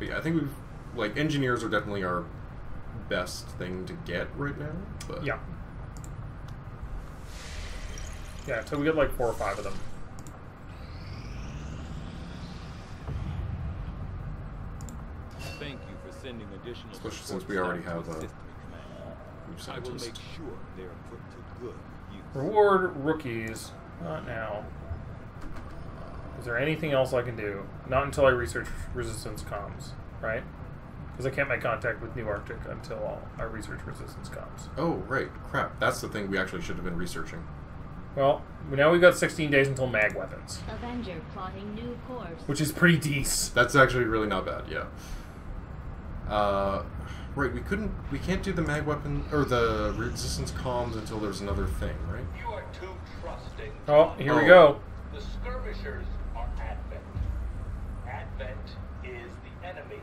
But yeah, I think we've like engineers are definitely our best thing to get right now. But Yeah. Yeah, so we get like four or five of them. Thank you for sending additional Especially since we already have, uh, assist me, I will scientists. make sure they are put to good use. Reward rookies. Not now. Is there anything else I can do? Not until I research resistance comms, right? Because I can't make contact with New Arctic until I research resistance comms. Oh right, crap. That's the thing we actually should have been researching. Well, now we've got 16 days until mag weapons, Avenger plotting new course. which is pretty decent. That's actually really not bad. Yeah. Uh, right. We couldn't. We can't do the mag weapon or the resistance comms until there's another thing, right? You are too trusting. Oh, here we Oh. go. The skirmishers are Advent. Advent is the enemy.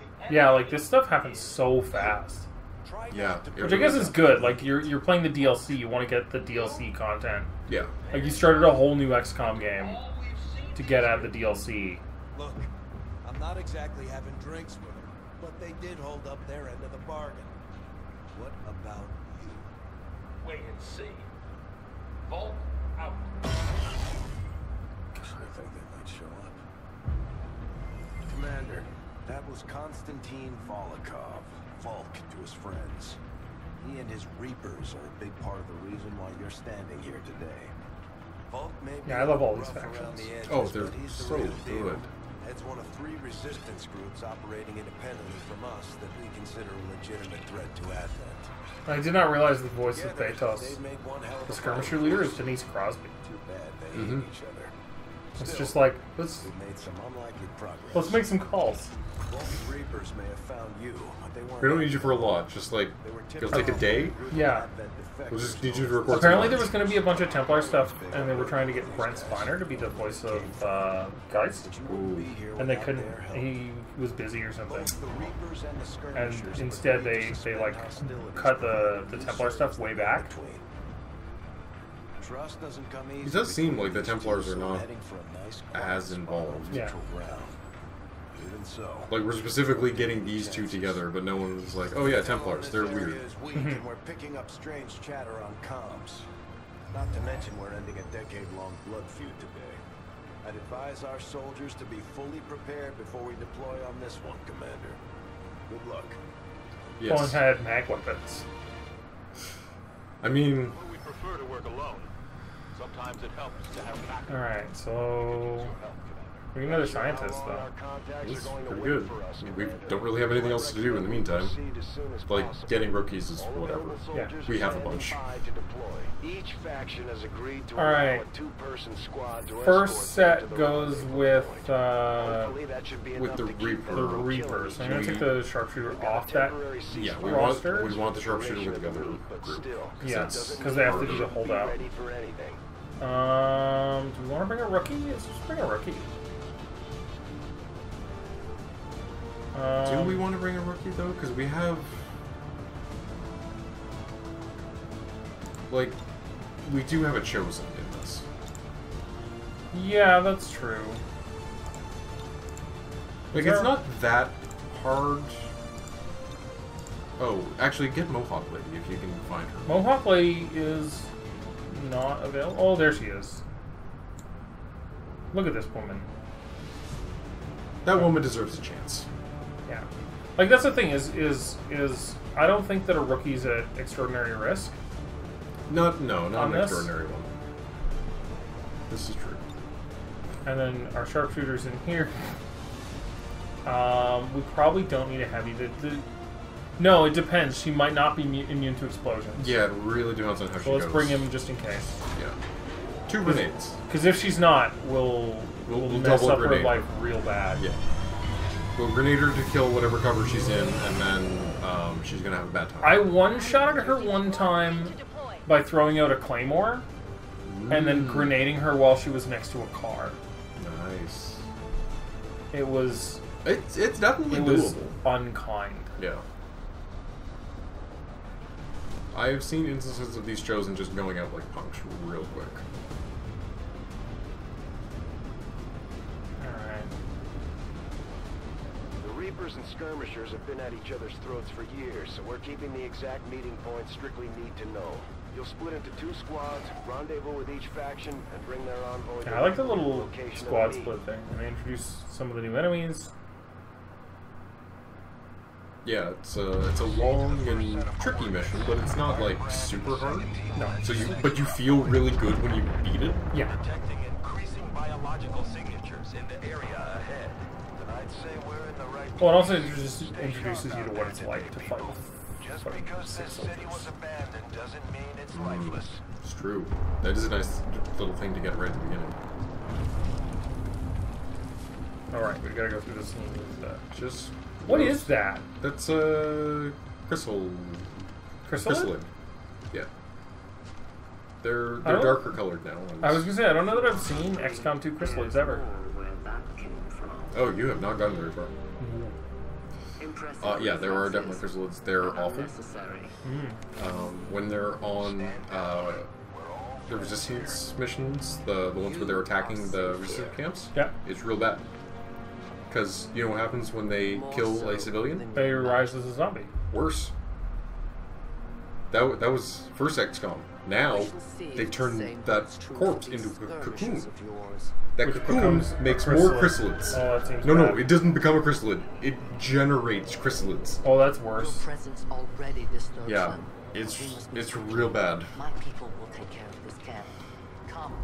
The Yeah, like this stuff happens so fast. Try Yeah. not to Which I guess is good. Like you're you're playing the DLC, you want to get the DLC content. Yeah. Like you started a whole new XCOM game All we've seen to get at the DLC. Look, I'm not exactly having drinks with them, but they did hold up their end of the bargain. What about you? Wait and see. Volk out. I think they might show up. Commander, that was Konstantin Volokov, Volk to his friends. He and his Reapers are a big part of the reason why you're standing here today. Volk may be Yeah, I love all these factions. the edges, Oh, they're but he's the so real good. Heads one of three resistance groups operating independently from us that we consider a legitimate threat to Advent. I did not realize the voice of Together, Betos, they've made one hell of the skirmisher leader, is Denise Crosby. Too bad they Mhm. hate each other. It's Still, just like let's made some unlikely progress. let's make some calls. Reapers may have found you, but they weren't. We don't need you for a lot. Just like it'll take a day. Yeah. We'll just need you to record Apparently some there was going to be a bunch of Templar stuff, and they were trying to get Brent Spiner to be the voice of uh, Geist, But you wouldn't be here and they couldn't. He was busy or something. Both the Reapers and the And skirmishers instead they- they, like, cut the- the the Templar stuff way back. Between. Trust doesn't come easy It does seem like the Templars are not heading for a nice as quiet spot involved. Yeah. Even so, Like we're specifically getting these two together, but no one's like, oh yeah, Templars. They're weird. weak mm-hmm. and we're picking up strange chatter on comms. Not to mention we're ending a decade-long blood feud today. I'd advise our soldiers to be fully prepared before we deploy on this one, Commander. Good luck. One Yes. had mag weapons. I mean, We prefer to work alone. Sometimes it helps to have backup. All right, so Your help, Commander. we need another scientist though. this is pretty good. We don't really have anything else to do in the meantime. Like getting rookies is whatever. Yeah. We have a bunch. Each faction has agreed to All a two-person squad to First set to goes with uh, that be with the Reaper. the them from Reapers. I'm gonna take the sharpshooter We've got a off that. temporary Yeah, we roster. want we want the sharpshooter with the other group. still, Yes, it's 'cause they have to do the holdout. Ready for anything. Um, do we want to bring a rookie? Let's just bring a rookie. Um, Do we want to bring a rookie though? Because we have like we do have a chosen in this. Yeah, that's true. Like Is it's not that hard. Oh, actually, get Mohawk Lady if you can find her. Mohawk Lady is not available. Oh, there she is. Look at this woman. That woman deserves a chance. Yeah, like that's the thing is is is I don't think that a rookie's at extraordinary risk. Not no, not an this? extraordinary one. This is true. And then our sharpshooters in here. Um, we probably don't need a heavy. The, the, no, it depends. She might not be immune to explosions. Yeah, it really depends on how she So let's goes. bring him just in case. Yeah. Two grenades. Because if she's not, we'll We'll- we'll, mess up her life real bad. Yeah. We'll grenade her to kill whatever cover she's in, and then um, she's gonna have a bad time. I one shot at her one time by throwing out a claymore and then Mm. grenading her while she was next to a car. Nice. It was It's it's definitely it doable. was unkind. Yeah. I've seen instances of these chosen just going out like punks real quick. Alright. The Reapers and skirmishers have been at each other's throats for years, so we're keeping the exact meeting points strictly need to know. You'll split into two squads, rendezvous with each faction, and bring their envoy. Yeah, I like the little squad the split meet. thing. And they introduce some of the new enemies. Yeah, it's a it's a long and tricky mission, but it's not like super hard. No. So you but you feel really good when you beat it. Yeah. Detecting increasing biological signatures in the area ahead. Then I'd say we're in the right Well, it also introduces, introduces you to what it's like to fight with Just because this six city was abandoned doesn't mean it's mm. lifeless. It's true. That is a nice little thing to get right at the beginning. Alright, we gotta go through this and move that. Just What is that? That's a crystal Chrysalid? chrysalid. Yeah. They're they're darker colored now. I was gonna say, I don't know that I've seen XCOM 2 Chrysalids ever. Oh, you have not gotten very far. Uh, yeah, there are definitely chrysalids. They're awful. Mm. Um, when they're on uh, the resistance missions, the the ones where they're attacking the resistance camps, Yeah. it's real bad. Because you know what happens when they kill a civilian? They rise as a zombie. Worse. That that was first XCOM. Now they turn that corpse into a cocoon. That Which cocoon makes a more chrysalid. chrysalids. Oh, that seems no, no, it doesn't become a chrysalid. It generates chrysalids. Oh, that's Your worse. presence already disturbs Yeah, it's We must be it's real bad. My people will take care of this camp. Come.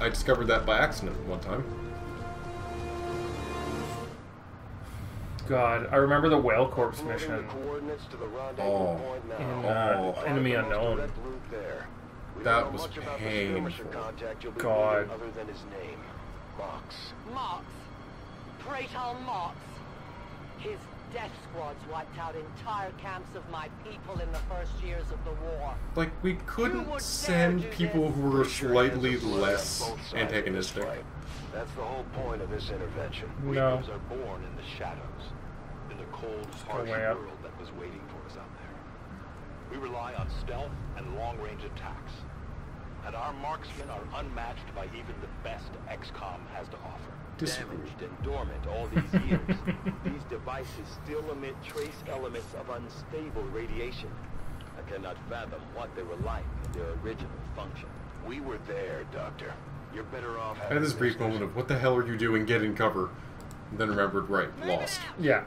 I discovered that by accident one time. God, I remember the Whale Corpse mission. the coordinates to the rendezvous Oh. In, uh, Oh. Enemy Unknown. direct route there. We That was much about the skirmisher painful. contact you'll be God. other than his name, Mox. Mox. Praetor Mox. His death squads wiped out entire camps of my people in the first years of the war. Like we couldn't send people who were slightly hands of blood on less both sides antagonistic. That's the whole point of this intervention. No. Reapers are born in the shadows, in the cold, harsh world that was waiting for us out there. We rely on stealth and long-range attacks. And our marksmen are unmatched by even the best XCOM has to offer. Disagree. Damaged and dormant all these years, these devices still emit trace elements of unstable radiation. I cannot fathom what they were like in their original function. We were there, Doctor. You're better off. I had this brief moment of what the hell are you doing? Get in cover. And then remembered, right, lost, Yeah.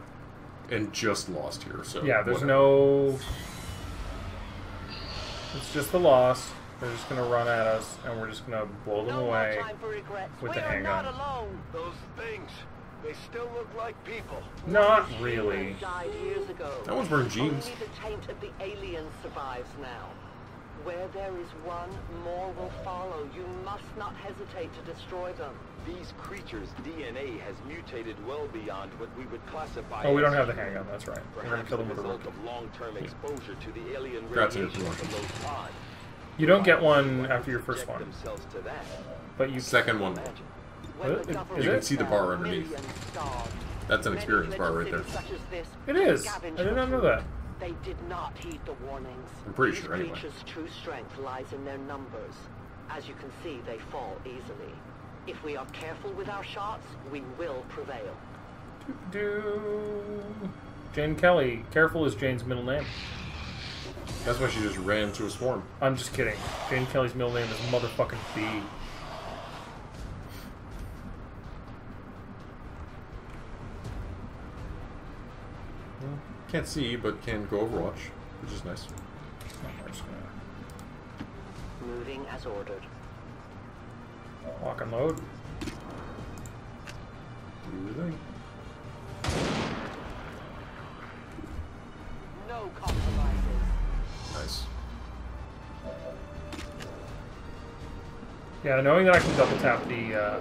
and just lost here. So Yeah, there's whatever. no. It's just the loss. They're just gonna run at us, and we're just gonna blow them no away. more time for regrets. with we the are not handgun. alone. Those things, they still look like people. Not really. human Died years ago. That one's wearing jeans. Only the taint of the alien survives now. Where there is one, more will follow. You must not hesitate to destroy them. These creatures' DNA has mutated well beyond what we would classify Oh, we don't have the human. handgun. That's right. We're gonna kill them with a result rocket. of long-term exposure to the alien radiation your of the low tide. You don't get one after your first one, themselves to that. but you. Second one. Imagine. When What? the it? You can see the bar underneath. That's an experience bar right there. cities such as this It is. I did not know that. They did not heed the warnings. I'm pretty These sure anyway. creatures' true strength lies in their numbers. As you can see, they fall easily. If we are careful with our shots, we will prevail. Do. Jane Kelly. Careful is Jane's middle name. That's why she just ran to a swarm. I'm just kidding. Jane Kelly's middle name is motherfucking B. Can't see, but can go Overwatch, which is nice. I'm just gonna Moving as ordered. lock and load. Do your thing. No compromises. Nice. Yeah, knowing that I can double tap the uh,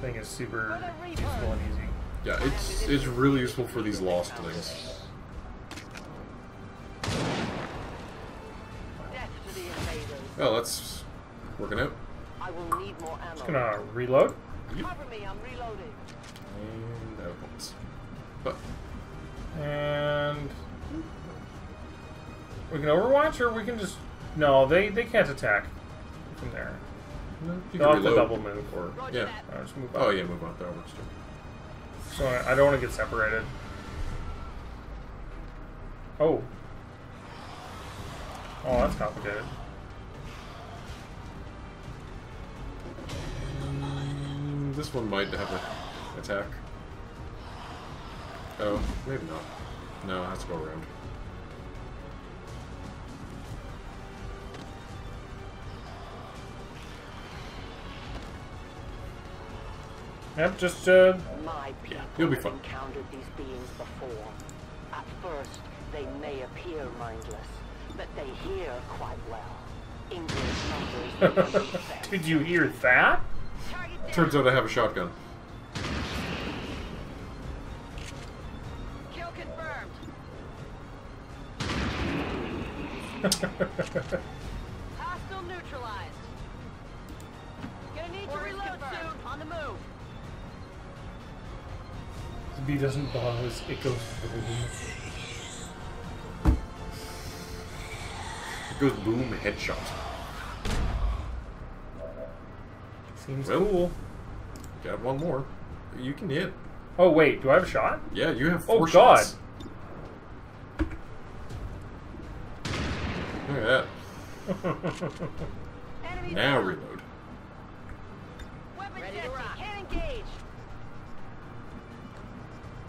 thing is super useful and easy. Yeah, it's it's really useful for these lost things. Death to the. Oh, that's working out. I will need more ammo. Just gonna reload. Cover me, I'm reloading. And out points. But And we can Overwatch, or we can just no. They they can't attack from there. no, you They'll can have to reload double move. or Roger yeah. that. I'll just move oh, up. Oh yeah, move on. That works too. So I, don't want to get separated. Oh. Oh, that's complicated. Mm, This one might have an attack. Oh, maybe not. No, it has to go around. Yep, just uh, My people you'll be have fine. encountered these beings before. At first, they may appear mindless, but they hear quite well. English numbers did you hear that? Turns out I have a shotgun. Kill confirmed. Bee doesn't buzz, it goes boom. It goes boom, headshot. Seems Well. cool. Got one more. You can hit. Oh wait, do I have a shot? Yeah, you have oh, four oh, shots. Oh God. Look at that. Now reload.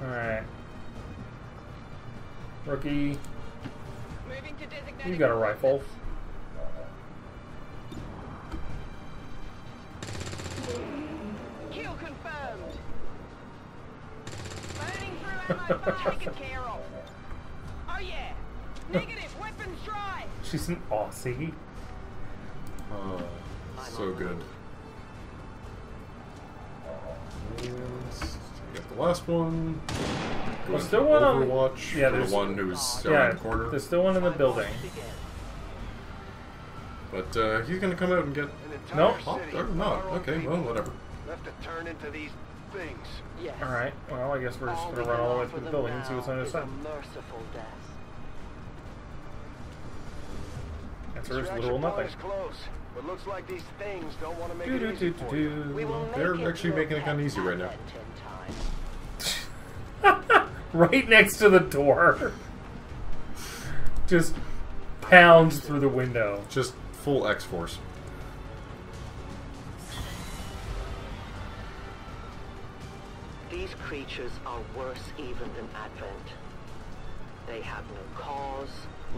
Alright. Rookie, Moving to designated. you got a rifle. Kill confirmed. Burning through ammo fire. Taken care of. Oh yeah. Negative. Weapons dry. She's an Aussie. Oh, so good. Uh, And you got the last one. Go There's still one on- Overwatch yeah, there's- the one who's Yeah, around the corner. there's still one in the building. But uh, he's gonna come out and get. An No. City or not. Okay, well, whatever. Left to turn into these things. Yes. Alright, well, I guess we're just gonna run all the way through the building and see what's on the other side. is a merciful death. Answer is Extraction literal nothing. is close, but looks like these things don't want to make Do it do easy do for do do. They're actually making it kinda easy right now. Advent in time. right next to the door. Just pounds through the window. Just full X Force. These creatures are worse even than Advent. They have no cause,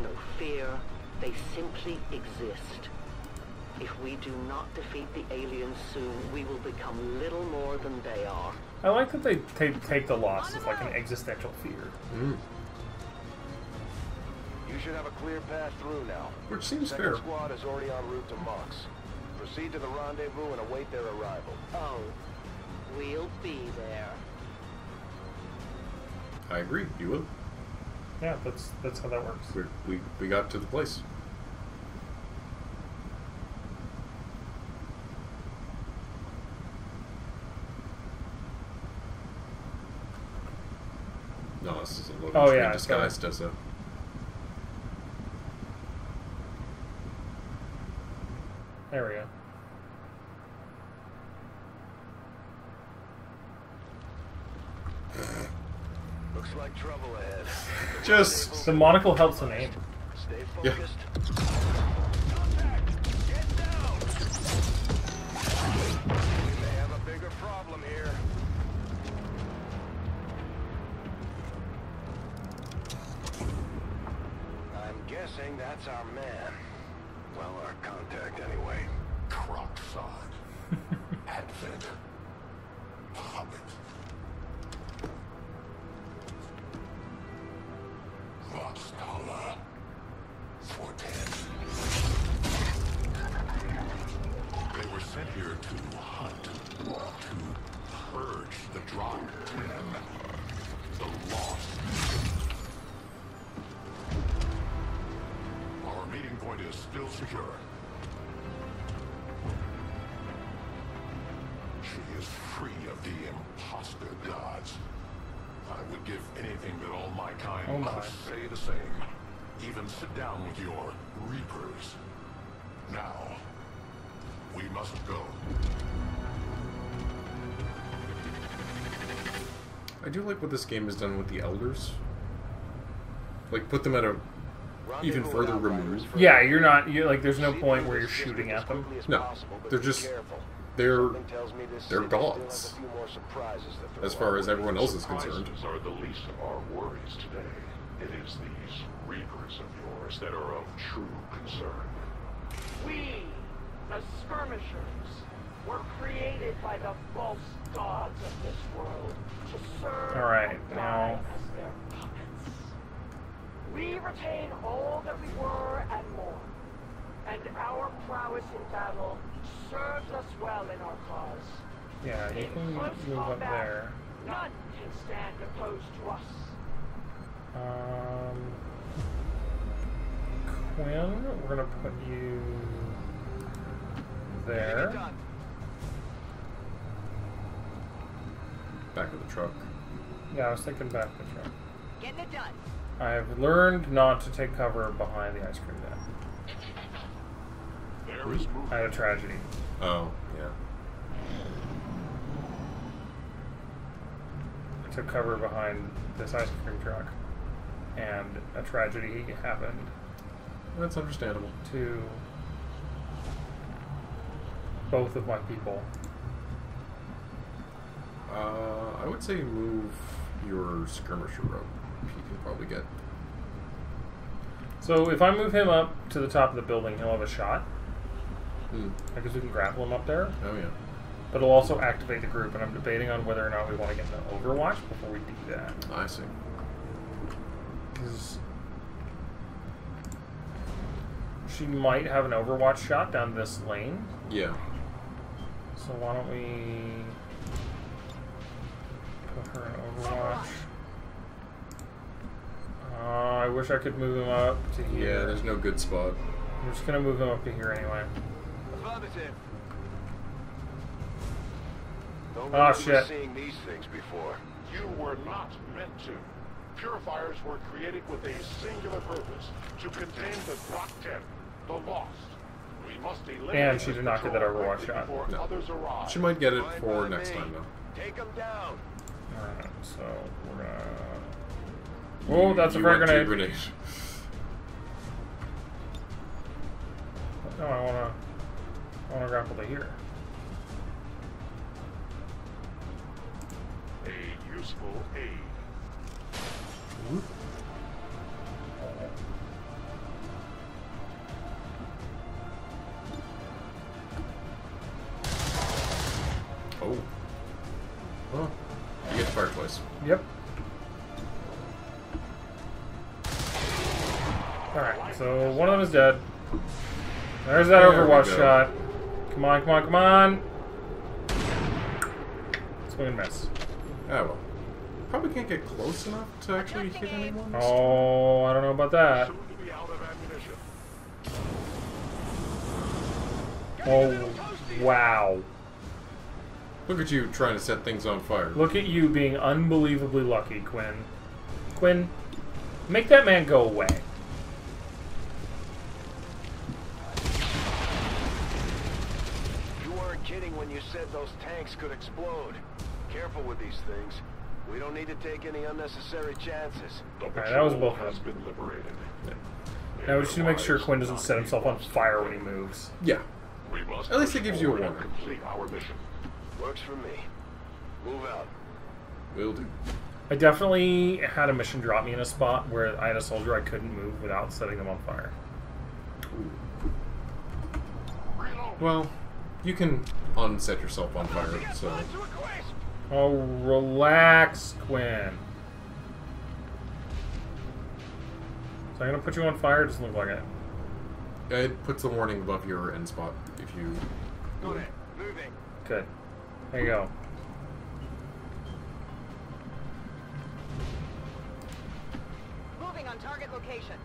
no fear. They simply exist. If we do not defeat the aliens soon, we will become little more than they are. I like that they take, take the loss as like an existential fear. Mm. You should have a clear path through now. Which seems Second fair. squad is already en route to Mox. Proceed to the rendezvous and await their arrival. Oh, we'll be there. I agree. You will. Yeah, that's that's how that works. We we we got to the place. No, this is a loading Oh, screen yeah, it's disguised as a. There we go. Looks like trouble ahead. Just The monocle helps the name. Stay Yeah. That's our man. Well, our contact anyway. Crocksod. Advent. Hobbit. Roxtala. Forten. They were sent here to hunt, to purge the Ten, the lost. Meeting is still secure. She is free of the imposter gods. I would give anything that all my kind Oh my. could say the same. Even sit down with your reapers. Now, we must go. I do like what this game has done with the elders. Like put them at a even further remove. Yeah, you're not. You like. There's no point where you're shooting at them. No, they're just they're they're gods as far as everyone else is concerned. Are the least of our worries today. It is these reapers of yours that are of true concern. We, the skirmishers, were created by the false gods of this world to serve All right, and now- We retain all that we were and more, and our prowess in battle serves us well in our cause. Yeah, you In can close move up there. None can stand opposed to us. Um, Quinn, we're gonna put you there. Back of the truck. Yeah, I was thinking back of the truck. Getting it done. I've learned not to take cover behind the ice cream den. There is movement. I had a tragedy. Oh yeah. I took cover behind this ice cream truck, and a tragedy happened That's understandable. to both of my people. Uh, I would say move your skirmisher up. He can probably get. So if I move him up to the top of the building, he'll have a shot Hmm. because we can grapple him up there. Oh yeah. But it'll also activate the group, and I'm debating on whether or not we want to get into Overwatch before we do that. I see. Because she might have an Overwatch shot down this lane. Yeah. So why don't we put her in Overwatch? Uh, I wish I could move him up to here. Yeah. There's no good spot. I'm just gonna move him up to here anyway. Affirmative. Don't Ah, remember shit. seeing these things before. You were not meant to. Purifiers were created with a singular purpose, to contain the Dock 10, the Lost. We must eliminate And she did not get that Overwatch shot. No. She might get it for next time though. Take them down. Alright, so we're gonna. Oh, that's a frag grenade. grenade. No, I wanna. I wanna grapple to here. A useful aid. Oh. Well, you get the fireplace. Yep. So one of them is dead. There's that There Overwatch shot. Come on, come on, come on! Swing and miss. Ah well. Probably can't get close enough to actually hit anyone. Oh, I don't know about that. Soon to be out of ammunition. Oh, wow. Look at you trying to set things on fire. Look at you being unbelievably lucky, Quinn. Quinn, make that man go away. You weren't kidding when you said those tanks could explode. Careful with these things. We don't need to take any unnecessary chances. The Alright, that was both of has them. been liberated. Now we just need to make sure Quinn doesn't set himself on fire when he moves. Yeah. We must At least it gives you a warning. Complete our mission. Works for me. Move out. Will do. I definitely had a mission drop me in a spot where I had a soldier I couldn't move without setting them on fire. Reload. Well, you can unset yourself on fire, so. Oh, relax, Quinn. So I'm gonna put you on fire. Doesn't look like it. It puts a warning above your end spot if you. Go ahead. Moving. Good. There you go. Moving on target location.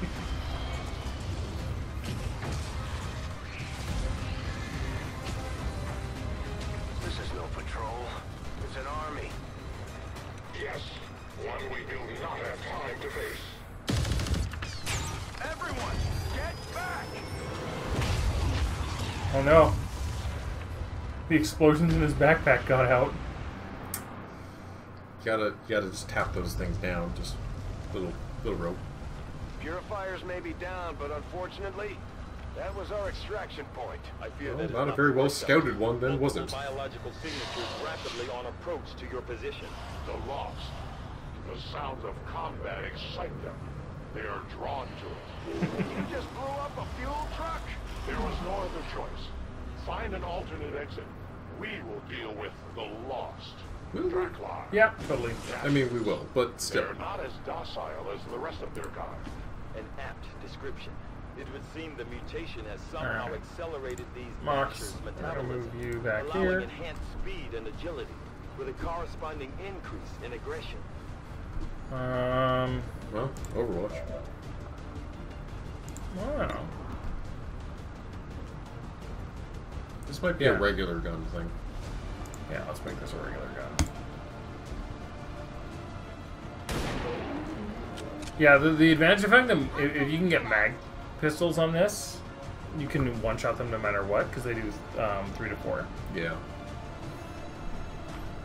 The explosions in his backpack got out. You gotta, you gotta just tap those things down. Just little, little rope. Purifiers may be down, but unfortunately, that was our extraction point. I fear Well, that not a very well scouted one then, was Multiple it? Biological signatures rapidly on approach to your position. The lost. The sounds of combat excite them. They are drawn to it. You just blew up a fuel truck? There was no other choice. Find an alternate exit. We will deal with the lost. Will we? Draklar. Yeah, totally. I mean, we will, but still. They're not as docile as the rest of their kind. An apt description. It would seem the mutation has somehow Alright. accelerated these Mox, creatures' I'll metabolism, move you back allowing here. enhanced speed and agility, with a corresponding increase in aggression. Um. Well, Overwatch. Wow. This might be Yeah. a regular gun thing. Yeah, let's make this a regular gun. Yeah, the, the advantage of having them, if, if you can get mag pistols on this, you can one shot them no matter what because they do um, three to four. Yeah.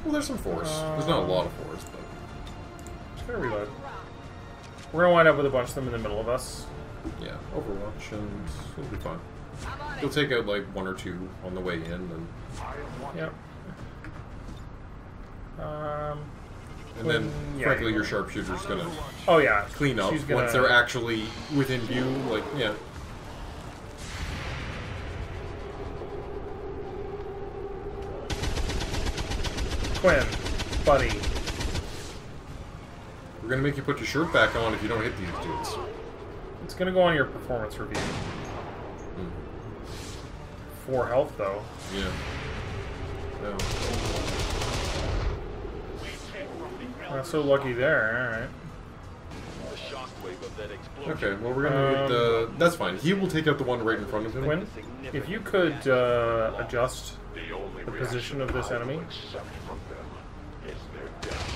Well, there's some force. there's not a Um, lot of force, but Just gonna reload. We're gonna wind up with a bunch of them in the middle of us. yeah, Overwatch, and it'll be fine. You'll take out like one or two on the way in, and Yep. Um. and then yeah, frankly, your will. sharpshooter's gonna Oh yeah, clean up gonna, once they're actually within view. Like, yeah, Quinn, buddy. we're gonna make you put your shirt back on if you don't hit these dudes. It's gonna go on your performance review. Four health though. Yeah. No. Not so lucky there. All right. The shockwave of that explosion. Okay, well we're gonna Um, need the. That's fine. He will take out the one right in front of him. Quinn, if you could uh, adjust The position of this enemy. will accept from them is their death.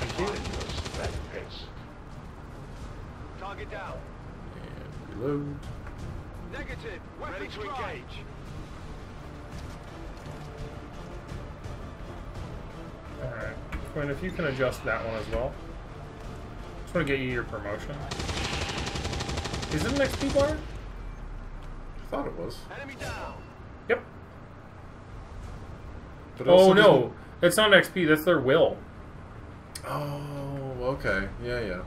Thank you. Mindless that pace. Target down. And reload. Negative. Ready to engage. Alright. Quinn, if you can adjust that one as well. Just want to get you your promotion. Is it an XP bar? I thought it was. Enemy down. Yep. But Oh no, that's not an XP. That's their will. Oh, okay. Yeah,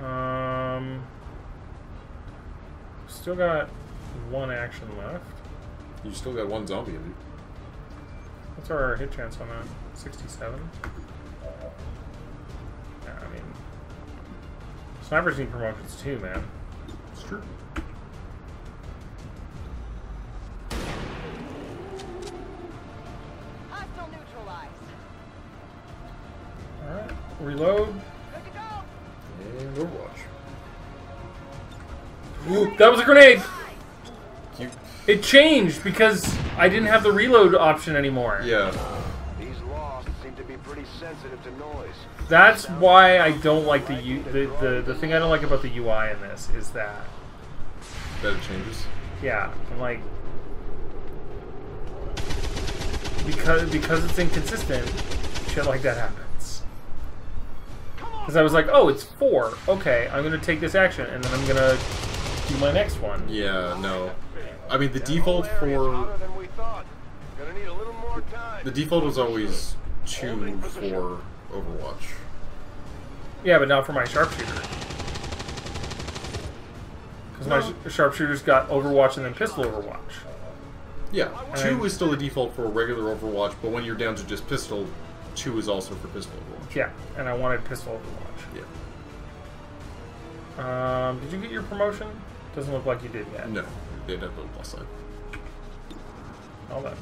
yeah. Um. Still got one action left. You still got one zombie in you. What's our hit chance on that? 67? Yeah, I mean. Snipers need promotions too, man. It's true. Alright, reload. That was a grenade! Cute. It changed because I didn't have the reload option anymore. Yeah. These lost seem to be pretty sensitive to noise. That's why I don't like the U. The, the the thing I don't like about the UI in this is that That it changes. yeah, I'm like because because it's inconsistent, shit like that happens. Because I was like, oh, it's four. Okay, I'm gonna take this action, and then I'm gonna do my next one. Yeah, no. I mean, the default for than we thought. Gonna need a little more time. the default was always two for Overwatch. Yeah, but not for my sharpshooter. Because my sh- sharpshooter's got Overwatch and then pistol Overwatch. Yeah, And two I- is still the default for regular Overwatch, but when you're down to just pistol, two is also for pistol Overwatch. Yeah, and I wanted pistol Overwatch. Yeah. Um, did you get your promotion? Doesn't look like you did yet. No, they'd have the plus sign. All that.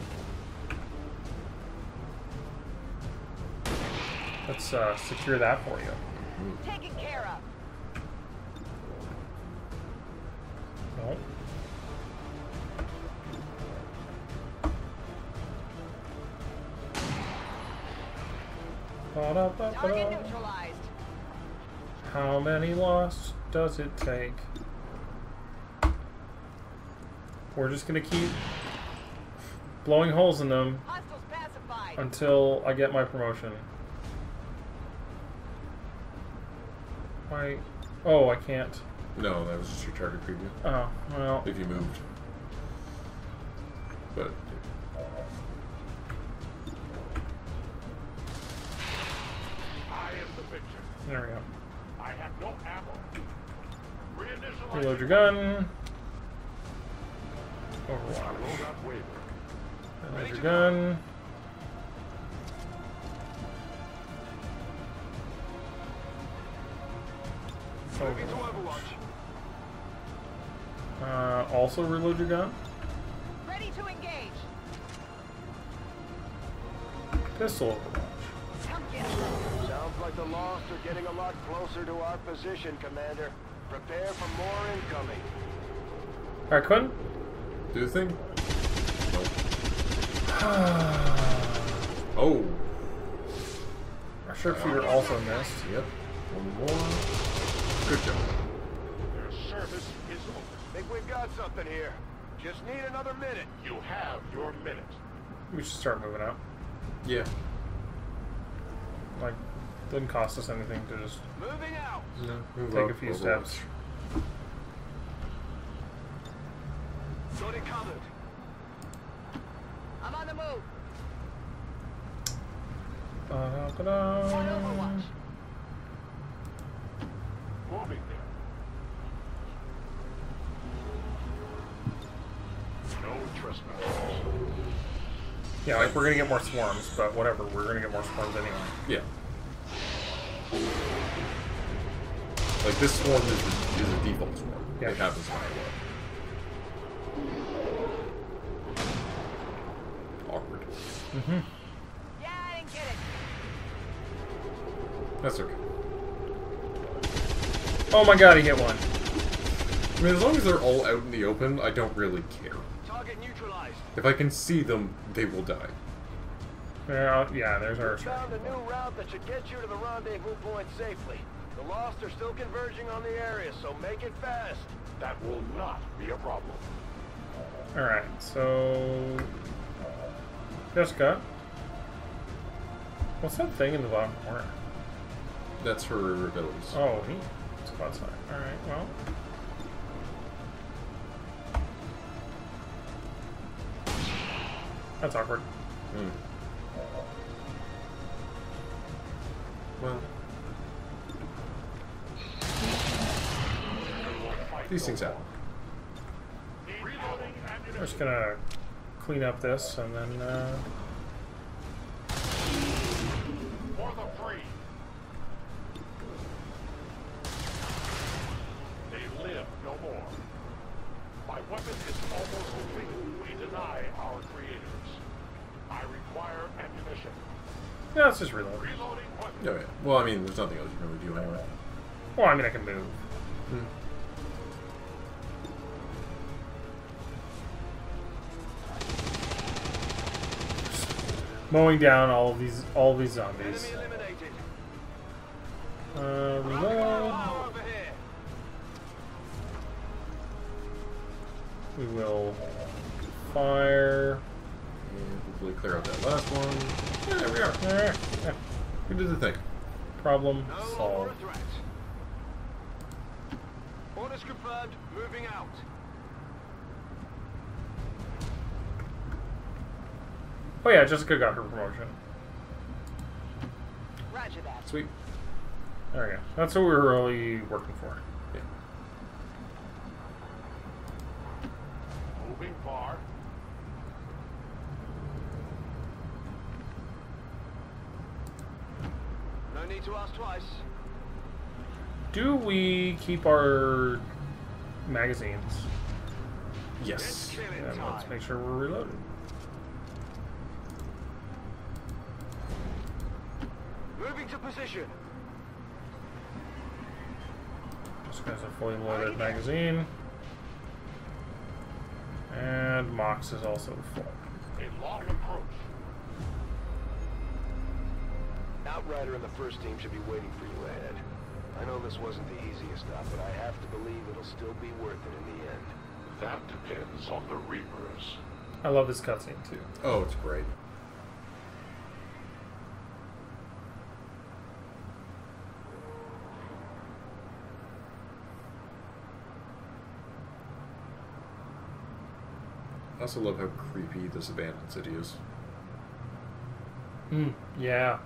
Let's uh, secure that for you. Taken care of. No. Target Ba-da-ba-ba. neutralized. How many lost does it take? We're just gonna keep blowing holes in them until I get my promotion. Why? Oh, I can't. No, that was just your target preview. Oh, well. If you moved. But I am the victor. There we go. I have no ammo. Reload your gun. Overwatch. Loadout waiver. Reload your gun. Overwatch. Uh, also reload your gun. Ready to engage. Pistol Overwatch. Sounds like the Lost are getting a lot closer to our position, Commander. Prepare for more incoming. Alright, Quinn. Do the thing. Oh. Our sharpshooter also missed. Yep. One more. Good job. Your service is over. Think we've got something here. Just need another minute. You have your minute. We should start moving out. Yeah. Like, didn't cost us anything to just Moving out. No. Move take up, a few steps. Got it covered. I'm on the move. Ba-da-ba-da. Moving there. No trespassers. Yeah, like we're gonna get more swarms, but whatever. We're gonna get more swarms anyway. Yeah. Like this swarm is a, is a default swarm. Yeah. It happens no matter what. Awkward. Mm-hmm. Yeah, I didn't get it. That's okay. Oh my god, he hit one. I mean, as long as they're all out in the open, I don't really care. Target neutralized. If I can see them, they will die. Yeah, yeah, there's our Found a new route that should get you to the rendezvous point safely. The Lost are still converging on the area, so make it fast. That will not be a problem. Alright, so Jessica. What's that thing in the bottom corner? That's her abilities. Oh, neat. Squad side. Alright, well. That's awkward. Hmm. Well, these things happen. Reloading I'm just gonna clean up this and then uh, For the free. They live no more. My weapon is almost complete. We deny our creators. I require ammunition. yeah, let's just reload. Reloading weapon. Oh, yeah. Well, I mean, there's nothing else you can really do anyway. Well, I mean, I can move. Hmm. Mowing down all of these, all of these zombies. Uh, reload. Power over here. We will fire. And hopefully clear out that last one. Yeah, there we are. Alright, yeah. We did the thing. Problem solved. Orders confirmed. Moving out. Oh yeah, Jessica got her promotion. Roger that. Sweet. There we go. That's what we were really working for. Yeah. Moving far. No need to ask twice. Do we keep our magazines? Yes. Killing let's make sure we're reloaded. Moving to position. Just has a fully loaded magazine. And Mox is also full. A long approach. Outrider and the first team should be waiting for you ahead. I know this wasn't the easiest stop, but I have to believe it'll still be worth it in the end. That depends on the Reapers. I love this cutscene too. Oh, it's great. Also love how creepy this abandoned city is. Mm, yeah.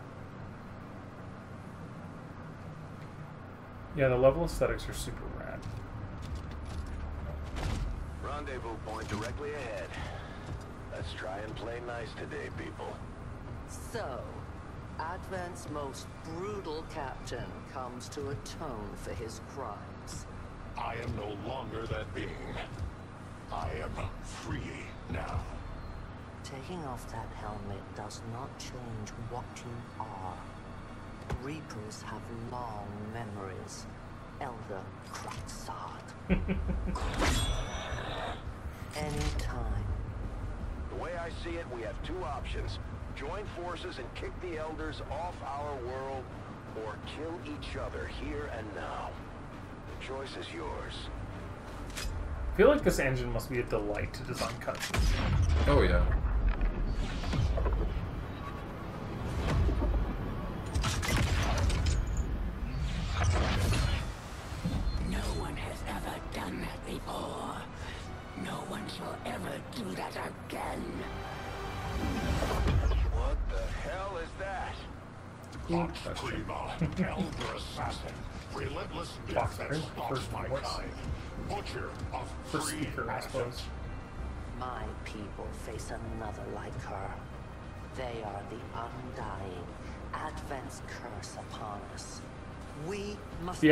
Yeah, the level aesthetics are super rad. Rendezvous point directly ahead. Let's try and play nice today, people. So, Advent's most brutal captain comes to atone for his crimes. I am no longer that being. I am free now. Taking off that helmet does not change what you are. Reapers have long memories. Elder Kratzard. Anytime. The way I see it, we have two options. Join forces and kick the Elders off our world, or kill each other here and now. The choice is yours. I feel like this engine must be a delight to design cutscenes. Oh yeah.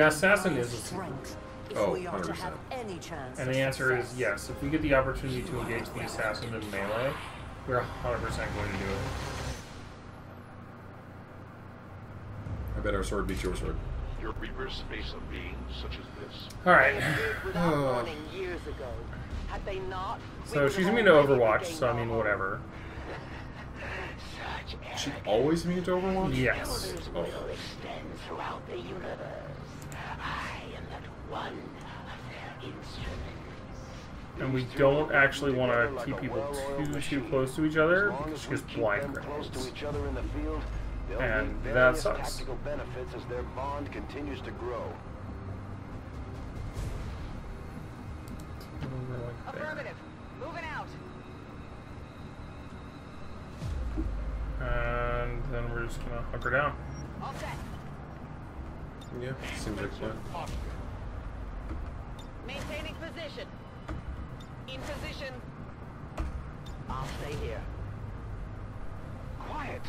Assassin is a strength if Oh, we are to 100%. have any chance And the answer is yes. If we get the opportunity to engage the assassin in melee, we're 100% going to do it. I bet our sword beats your sword. Your Reapers face a being such as this. Alright. Oh. warning years ago. Had they not, we So she's have immune to already Overwatch, so I mean, whatever. She always immune to Overwatch? Yes. Elders Oh. Will extend throughout the universe. I am but one of their instruments. And we don't actually want to keep people too too close to each other because she gets blind close to grenades. each other in the field, And gain that sucks. tactical benefits as their bond continues to grow. Over like there. Affirmative. Moving out. And then we're just gonna hunker down. All set. Yeah, seems like that. Maintaining position. In position. I'll stay here. Quiet.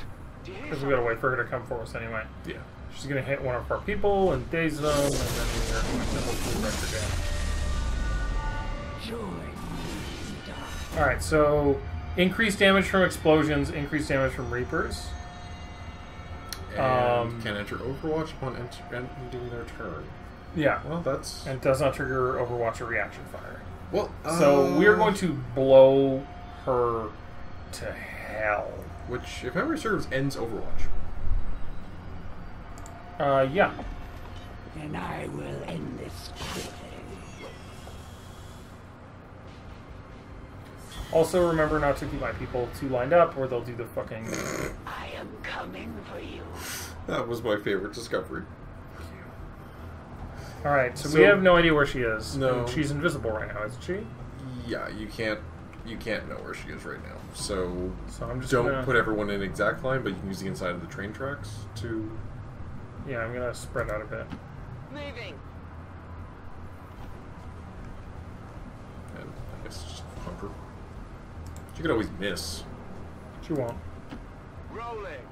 Do you hear Because we gotta wait for her to come for us anyway. Yeah. She's gonna hit one of our people and daze them, and then we're going to hopefully wreck her down. Join me. Alright, so increased damage from explosions, increased damage from Reapers. And Um, can enter Overwatch upon enter- ending their turn. Yeah. Well, that's. And does not trigger Overwatch or reaction fire. Well, So we are uh, going to blow her to hell. Which, if memory serves, ends Overwatch. Uh, yeah. And I will end this quickly. Also, remember not to keep my people too lined up, or they'll do the fucking. I am coming for you. That was my favorite discovery. All right, so, we have no idea where she is. No. and she's invisible right now, isn't she? Yeah, you can't. You can't know where she is right now. So, So I'm just don't gonna- put everyone in exact line, but you can use the inside of the train tracks to. Yeah, I'm gonna spread out a bit. Moving. And I guess just hunker. She could always miss. She won't. Rolling.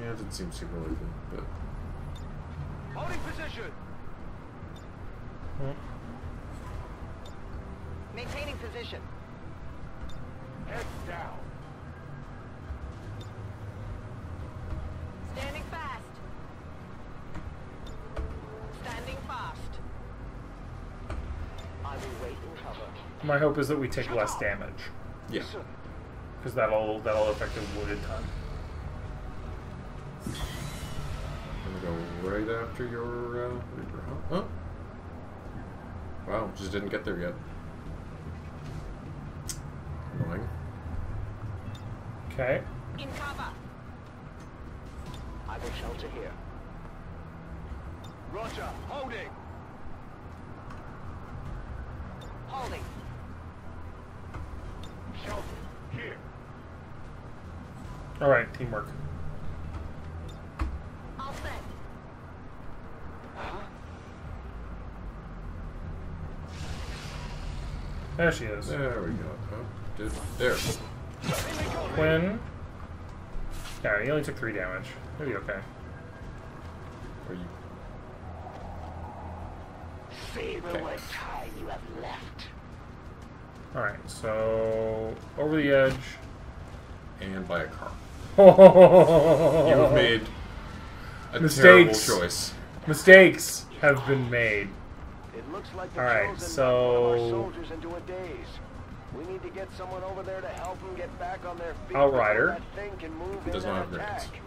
Yeah, it didn't seem super likely, but Holding position. Hmm. Maintaining position. Head down. Standing fast. Standing fast. I will wait in cover. My hope is that we take less damage, yeah. because that'll that'll affect the wounded time. I'm gonna go right after your uh, Reaper. Huh? huh? Wow, just didn't get there yet. Annoying. Okay. In cover. I will shelter here. Roger, holding. Holding. All right, teamwork. All set. There she is. There we go. Oh, dude. There. Quinn. Yeah, he only took three damage. He'll be okay. Are you? Savor what time you have left. Alright, so over the edge. And by a car. You You have made a Mistakes. terrible choice. Mistakes have been made. It looks like the All right, chosen so- knocked one of our soldiers into a daze. We need to get someone over there to help them get back on their feet. Outrider. That thing can move It does not have grenades. attack.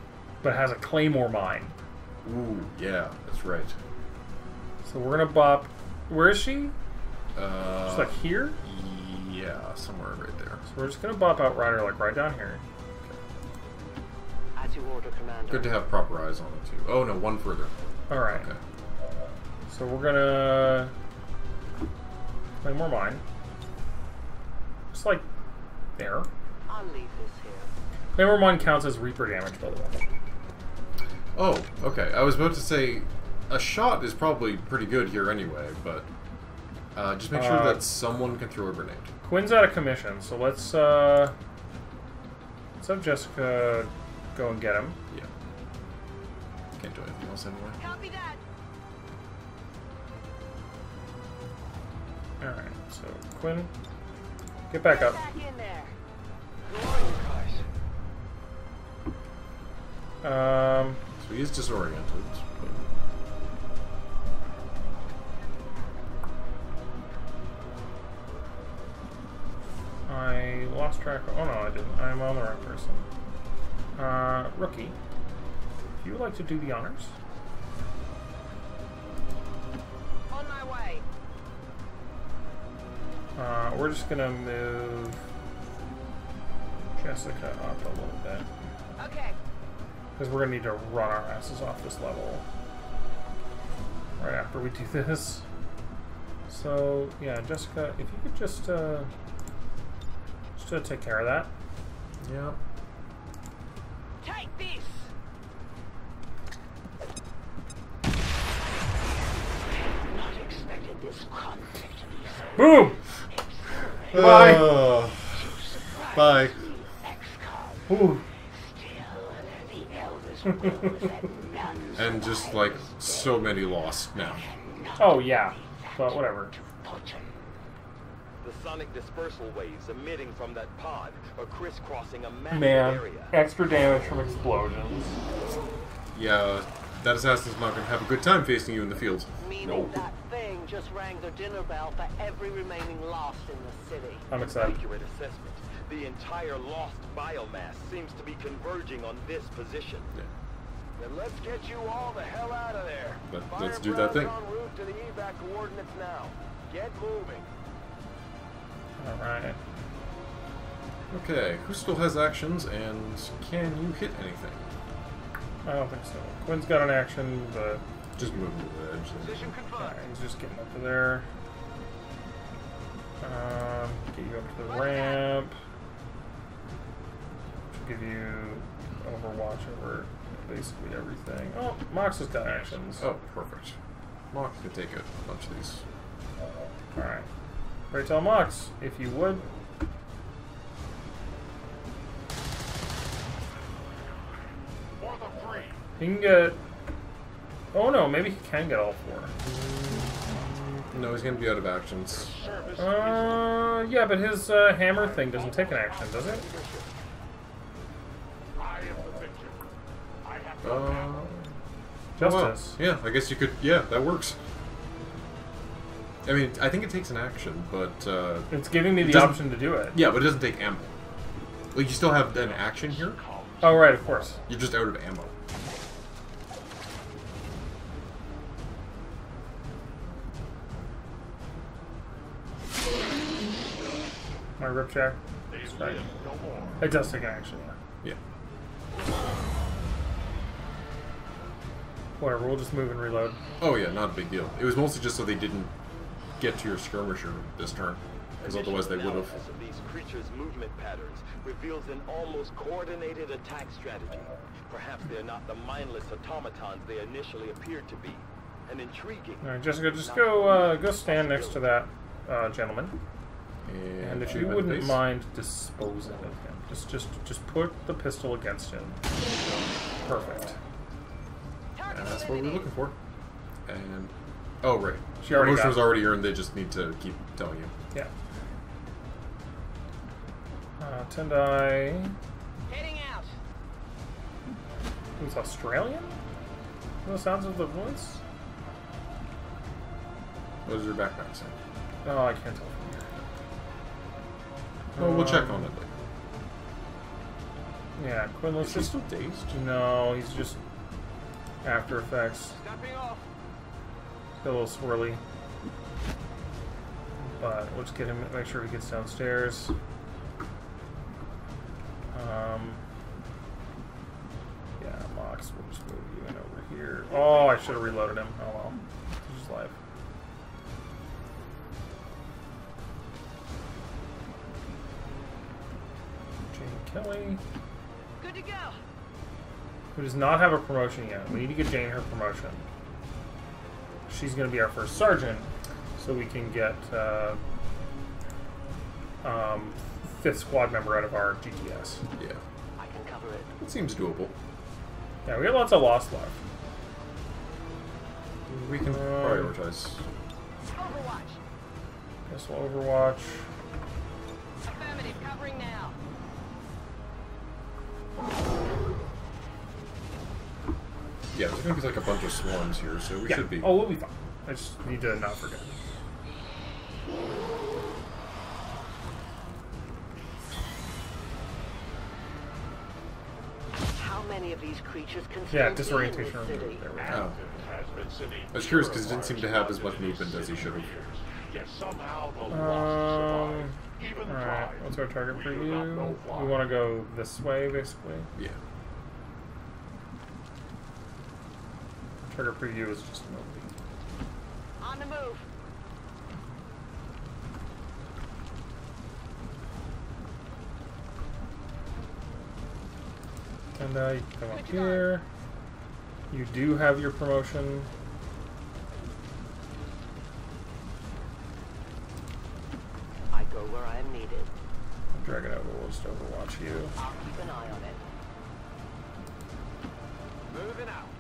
But has a claymore mine. Ooh, yeah, that's right. So we're gonna bop. Where is she? Uh, Just like here? Yeah, somewhere right there. So we're just gonna bop Outrider like right down here. As you order, Commander. Good to have proper eyes on it too. Oh no, one further. Alright. Okay. So we're gonna play more mine. Just like there. I'll leave this here. Claymore mine counts as Reaper damage, by the way. Oh, okay. I was about to say a shot is probably pretty good here anyway, but uh, just make sure Uh, that someone can throw a grenade. Quinn's out of commission, so let's uh let's have Jessica go and get him. Yeah. Can't do anything else anyway. Copy that. Alright, so Quinn, get back up. Back in there. Who are you guys? Um So he is disoriented. I lost track of, oh no I didn't. I'm on the wrong person. Uh rookie. If you would like to do the honors? On my way. Uh, we're just gonna move Jessica up a little bit. Okay. Because we're gonna need to run our asses off this level right after we do this. So yeah, Jessica, if you could just uh, just uh, take care of that. yeah. Boom! Bye. Uh, bye. Ooh. the elders will that none And just like so many lost now. Oh yeah, but whatever. The sonic dispersal waves emitting from that pod are crisscrossing a massive Man, area. extra damage from explosions. Yeah, that assassin's not gonna have a good time facing you in the field. Meaning that thing just rang the dinner bell for every remaining lost in the city. I'm excited. Accurate assessment. The entire lost biomass seems to be converging on this position. Then let's get you all the hell out of there. Let- Fire let's do that thing. en route to the evac coordinates now. Get moving. Alright. Okay, who still has actions and can you hit anything? I don't think so. Quinn's got an action, but Just move to the edge. Position Alright, confirmed. he's just getting up to there. Um, get you up to the ramp. Give you overwatch over basically everything. Oh, Mox has got actions. Oh, perfect. Mock can take a bunch of these. Alright. Pray tell Mox, if you would. For the free. He can get. Oh no, maybe he can get all four. No, he's gonna be out of actions. Uh, yeah, but his uh, hammer thing doesn't take an action, does it? I am the victor. I have no Uh, Justice. well, yeah, I guess you could. Yeah, that works. I mean, I think it takes an action, but uh, It's giving me It the option to do it. yeah, but it doesn't take ammo. Like you still have an action here. Oh right, of course. You're just out of ammo. My ripjack. These Right. No more. It does take an action, yeah. Yeah. Whatever, we'll just move and reload. Oh yeah, not a big deal. It was mostly just so they didn't get to your skirmisher this turn, because otherwise they would have. Analysis of these creatures' movement patterns reveals an almost coordinated attack strategy. Perhaps they're not the mindless automatons they initially appeared to be. An intriguing. Alright, Jessica, just go uh, go stand next to that uh, gentleman. And, And if you him in the wouldn't face. mind disposing of him, just just just put the pistol against him. Perfect. And that's what we're looking for. And oh right, She already promotion got was already earned. They just need to keep telling you. Yeah. Uh, Tendai. Heading out. Who's Australian? From the sounds of the voice? What does your background say? Oh, I can't tell from here. Well, we'll check on it later. Yeah, Quinn, let's Is he just. still dazed? No, he's just After Effects. Stepping off. A little swirly. But we'll just get him, make sure he gets downstairs. Um, yeah, Mox, we'll just move you in over here. Oh, I should have reloaded him. Oh Kelly, Good to go. who does not have a promotion yet. We need to get Jane her promotion. She's going to be our first sergeant, so we can get uh, um, fifth squad member out of our GTS. Yeah. I can cover it. It seems doable. Yeah, we got lots of lost left. We can prioritize. Overwatch. Guess we'll Overwatch. Yeah, there's gonna be like a bunch of swarms here, so we yeah. should be. Oh, we'll be fine. I just need to not forget. How many of these creatures can Yeah, in disorientation. this city? There we go. Oh. has been sitting I was curious because it didn't seem to have as much movement as he should have. Yet somehow the Um, lost survive. Even Alright, what's our target We for you? not know why. We want to go this way, basically. Yeah. Target for you is just an opening. On the move. And uh, you can come up here. You do have your promotion. I go where I am needed. Drag it over. We'll just overwatch you. I'll keep an eye on it. Moving out.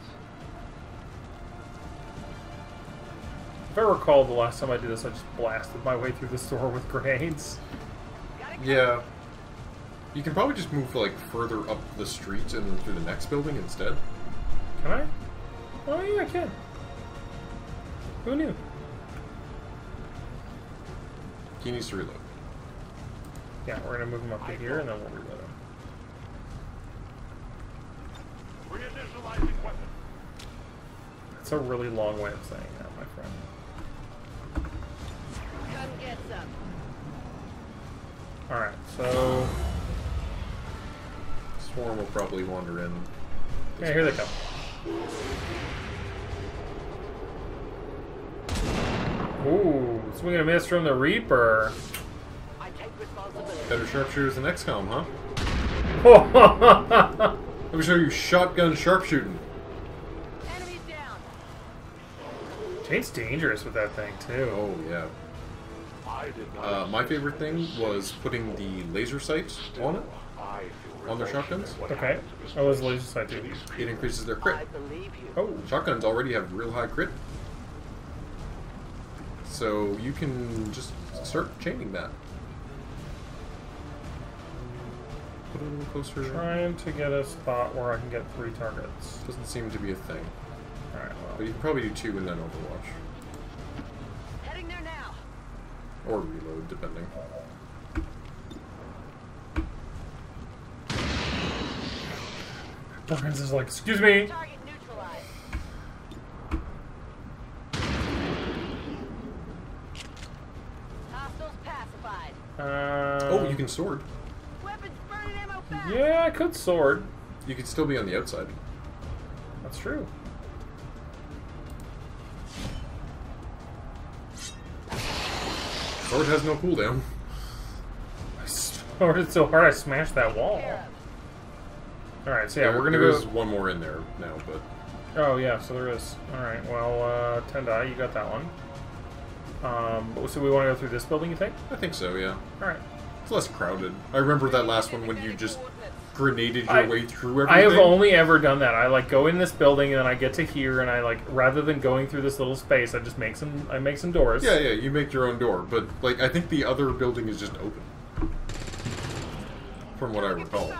If I recall, the last time I did this, I just blasted my way through the store with grenades. Yeah. You can probably just move like further up the street and through the next building instead. Can I? Oh yeah, I can. Who knew? He needs to reload. Yeah, we're gonna move him up to here, and then we'll reload him. Reinitializing weapon. That's a really long way of saying that, my friend. Come get some. All right, so Swarm will probably wander in. yeah, here they come. Ooh, swing and a miss from the Reaper. I take responsibility. Better sharpshooters than XCOM, huh? oh Let me show you shotgun sharpshooting. Enemies. Jane's dangerous with that thing too. Oh yeah. I did not Uh, my favorite thing was putting the laser sight on it, on their shotguns. at what Okay, happened to this that was laser sight too. It increases their crit. I believe you. Oh, Shotguns already have real high crit. So you can just start chaining that. Put it a little closer. trying to get a spot where I can get three targets. Doesn't seem to be a thing. All right, But well, you can probably do two and then Overwatch. Or reload, depending. Burns is like, excuse me. Target neutralized. Hostiles pacified. Uh, oh, you can sword. Yeah, I could sword. You could still be on the outside. That's true. Sword has no cooldown. I snorted so hard I smashed that wall. Alright, so yeah, There- we're gonna there's go. one more in there now, but Oh, yeah, so there is. Alright, well, uh, Tendai, you got that one. Um, so we want to go through this building, you think? I think so. Yeah, Alright. it's less crowded. I remember that last one when you just grenaded your I- way through everything. I have only ever done that. I like go in this building and then I get to here and I like rather than going through this little space, I just make some I make some doors. Yeah, yeah, you make your own door, but like I think the other building is just open. From what I recall.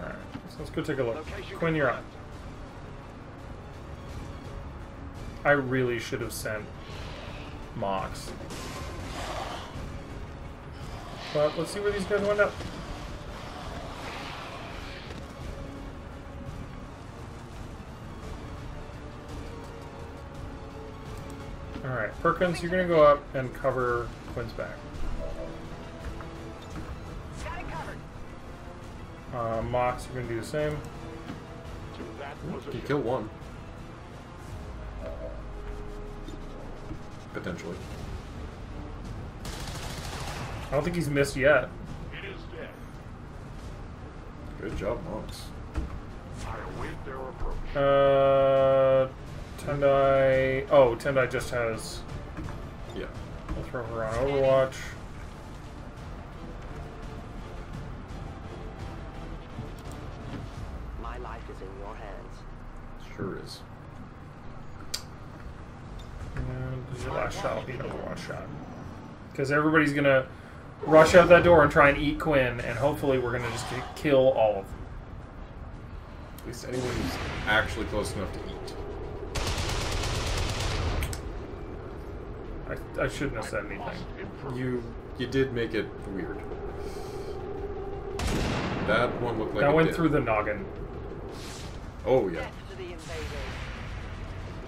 Alright, so let's go take a look. Quinn, you're up. I really should have sent Mox. But let's see where these guys wind up. Alright, Perkins, you're gonna go up and cover Quinn's back. Uh, Mox, you're gonna do the same. You kill one. Potentially. I don't think he's missed yet. It is dead. Good job, monks. I await their approach. Uh, Tendai. Oh, Tendai just has. Yeah. I'll throw her on Overwatch. My life is in your hands. Sure is. And your last shot will be an Overwatch shot. Because everybody's gonna rush out that door and try and eat Quinn, and hopefully we're gonna just kill all of them. At least anyone who's actually close enough to eat. I, I shouldn't have said anything. You you did make it weird. That one looked like that it went did. through the noggin. Oh yeah.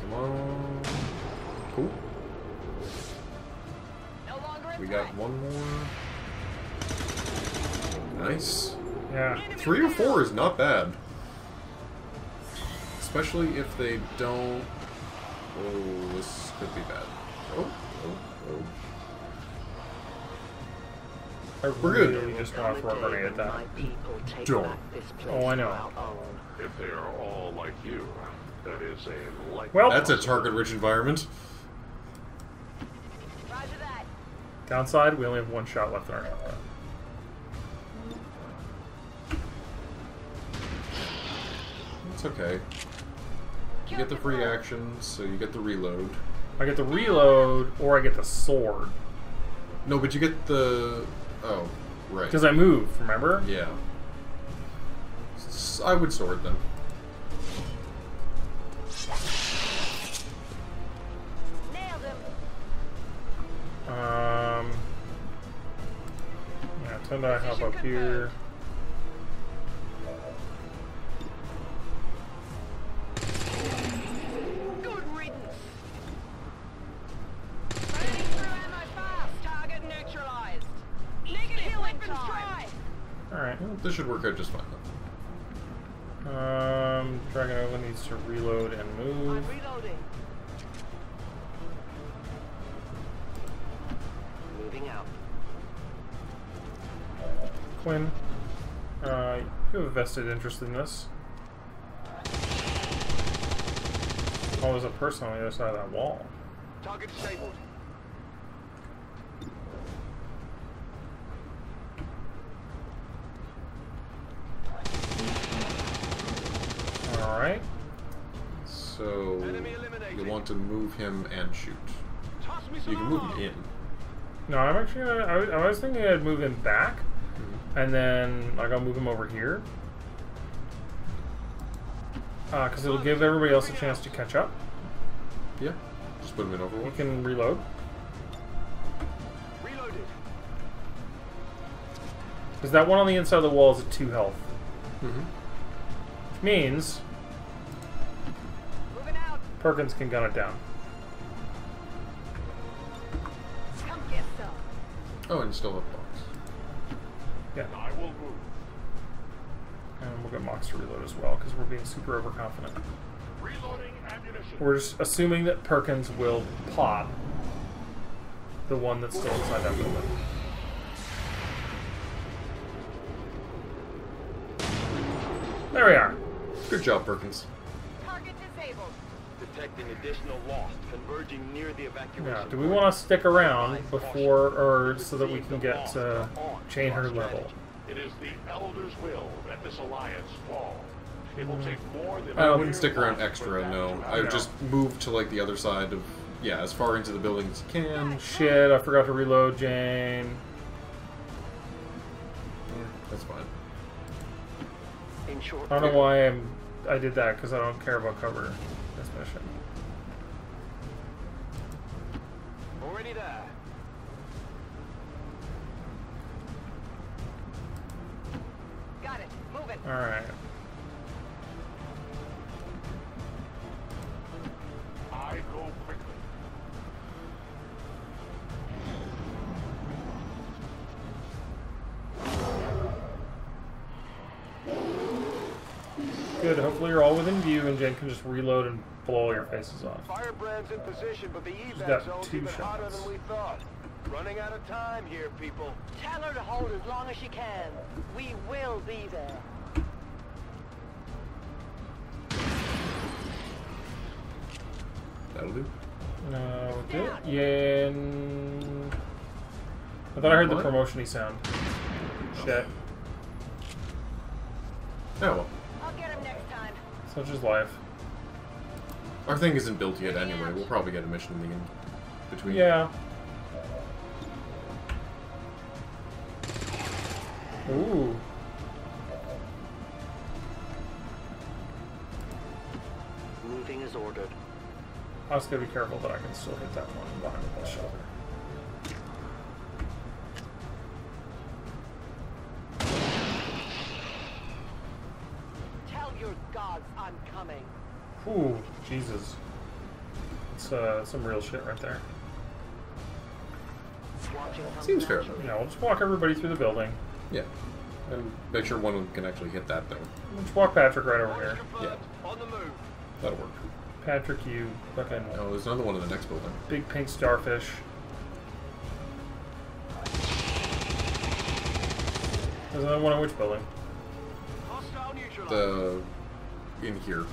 Come on. Cool. We got one more. Nice. Yeah. Three or four is not bad. Especially if they don't. Oh, this could be bad. Oh, oh, oh. I We're good. really just want to throw a grenade at that. Don't. Oh, I know. If they are all like you, that is a light. Well- That's a target-rich environment. Downside, we only have one shot left in our shotgun. It's okay. You get the free action, so you get the reload. I get the reload, or I get the sword. No, but you get the. Oh, right. Because I move, remember? Yeah. I would sword them. Target neutralized. Negative weapons try. Alright. Well, this should work out just fine though. Um, Dragunova needs to reload and move. Quinn, uh, you have a vested interest in this. Oh, there's a person on the other side of that wall. Target disabled. Alright. So you want to move him and shoot. You can move him in. No, I'm actually gonna, I, was- I was thinking I'd move him back, and then, like, I'll move him over here. Because it'll give everybody else a chance to catch up. Yeah. Just put him in You can reload. Reloaded. Because that one on the inside of the wall is at 2 health. Mm-hmm. Which means Moving out. Perkins can gun it down. Come get some. Oh, and still have we'll get Mox to reload as well because we're being super overconfident. Reloading ammunition. We're just assuming that Perkins will pop the one that's still inside that building. There we are. Good job, Perkins. Target disabled. Detecting additional lost converging near the evacuation. Now, do we want to stick around before, or so that we can get uh, chain her level? It is the Elder's will that this alliance fall. It will take more than I a wouldn't stick around extra, no. I would just move to like the other side of yeah, as far into the building as you can. Oh Shit, I forgot to reload Jane. That's fine. In short, I don't know why I'm, I did that because I don't care about cover this mission. Already there. Alright. I go quickly. Good, hopefully you're all within view and Jen can just reload and blow all your faces off. Firebrand's in position, but the She's evac got zone's two even hotter than we thought. Running out of time here, people. Tell her to hold as long as she can. We will be there. That'll do. No, did it? Yen. I thought I heard the What? promotion-y sound. Oh. Shit. Oh well. I'll get him next time. Such is life. Our thing isn't built yet anyway. We'll probably get a mission in the in between. Yeah. Ooh. I was gonna be careful that I can still hit that one behind the shelter. Tell your gods I'm coming. Ooh, Jesus. It's uh, some real shit right there. Watching from Seems fair. launcher. You know, we'll just walk everybody through the building. Yeah. And make sure one of them can actually hit that thing. Let's walk Patrick right over here. Yeah. On the move. That'll work. Patrick, you fucking Oh, there's another one in the next building. big pink starfish. There's another one in which building? The in here.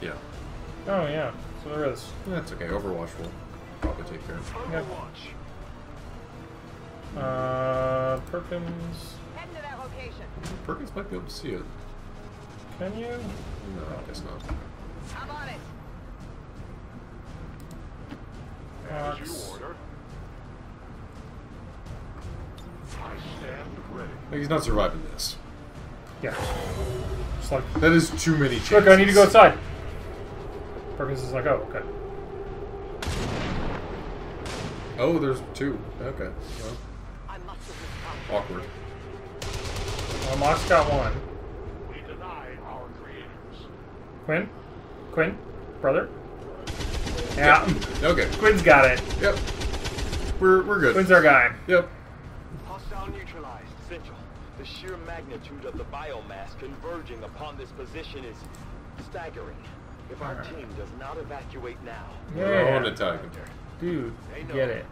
Yeah. Oh yeah, so there is. That's okay. Overwatch will probably take care of it. Yeah. Uh, Perkins. Heading to that location. Perkins might be able to see it. Can you? No, I guess not. As you Fox. order. I stand ready. Like, he's not surviving this. Yeah. Just like, That is too many chances. look, I need to go outside. Perkins is like, oh, okay. Oh, there's two. Okay. Well, I must have miscounted. awkward. Well, Mox got one. We deny our creators. Quinn? Quinn? Brother? Yeah. Okay. Quinn's got it. Yep. We're we're good. Quinn's our guy. Yep. Hostile neutralized. Central. The sheer magnitude of the biomass converging upon this position is staggering. If our team does not evacuate now, We're on Yeah. attack. Dude, They get it.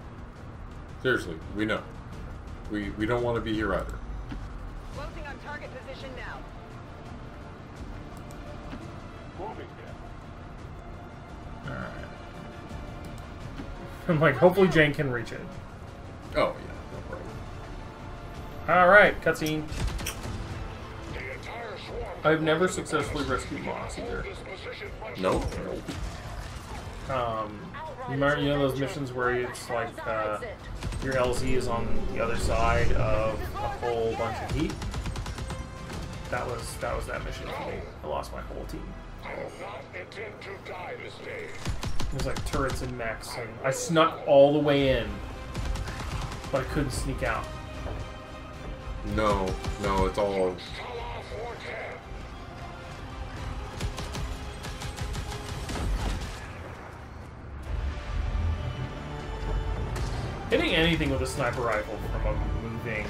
Seriously, we know. We we don't want to be here either. Closing on target position now. Moving I'm like, hopefully Jane can reach it. Oh yeah, no problem. Alright, cutscene. The entire swarm. I've never successfully rescued Mox either. This position much Nope. Um, you remember, you know those missions where it's like, uh, your LZ is on the other side of a whole bunch of heat? That was, that was that mission for me. I lost my whole team. I do not intend to die this day. There's like turrets and mechs, and I snuck all the way in, but I couldn't sneak out. No, no, it's all. Tala 410. Hitting anything with a sniper rifle from a moving,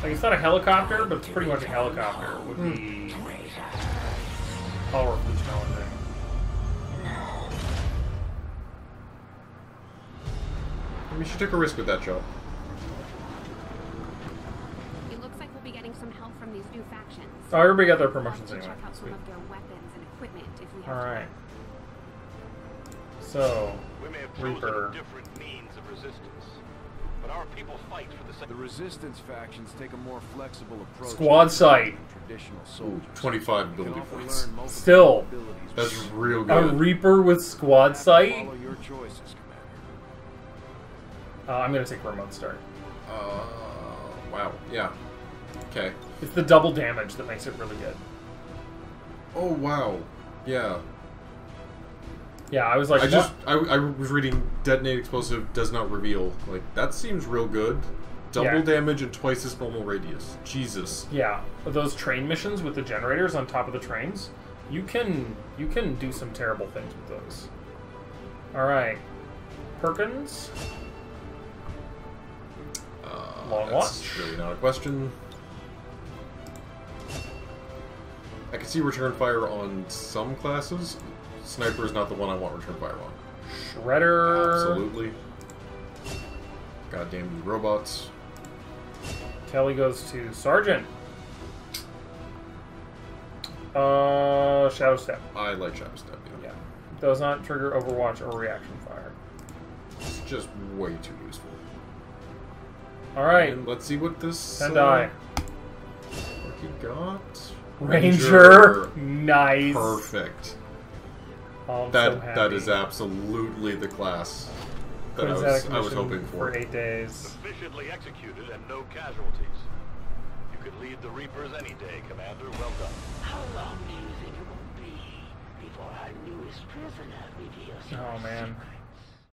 like it's not a helicopter, but it's pretty much a helicopter, would be powerfully challenging. We should take a risk with that job. It looks like we'll be getting some help from these new factions. Oh, everybody got their promotions anyway. Check out some of their weapons and equipment if we have All time. right. So, We may have chosen Reaper. different means of resistance, but our people fight for the same. The resistance factions take a more flexible approach. Squad to sight. than Traditional Ooh, 25 You ability points. Still. abilities That's real good. a. Reaper with squad sight. Follow your choices, Commander. Uh, I'm gonna take remote start. Uh, wow. Yeah. Okay. It's the double damage that makes it really good. Oh wow. Yeah. Yeah, I was like, I what? just I, I was reading detonate explosive does not reveal. Like that seems real good. Double Yeah. damage and twice its normal radius. Jesus. Yeah, those train missions with the generators on top of the trains, you can you can do some terrible things with those. All right, Perkins. Long that's watch. really not a question. I can see return fire on some classes. Sniper is not the one I want return fire on. Shredder. Absolutely. Goddamn you robots. Kelly goes to Sergeant. Uh, Shadow Step. I like Shadow Step. Yeah. Yeah, does not trigger Overwatch or reaction fire. It's just way too useful. All right, And let's see what this. Tendai. Uh, what he got? Ranger. Nice. Perfect. Oh, I'm That so happy. that is absolutely the class that I was Attic I was hoping for. for eight days. Efficiently executed and no casualties. You could lead the Reapers any day, Commander. Well done. How long do you think it will be before our newest prisoner reveals Oh man, secret?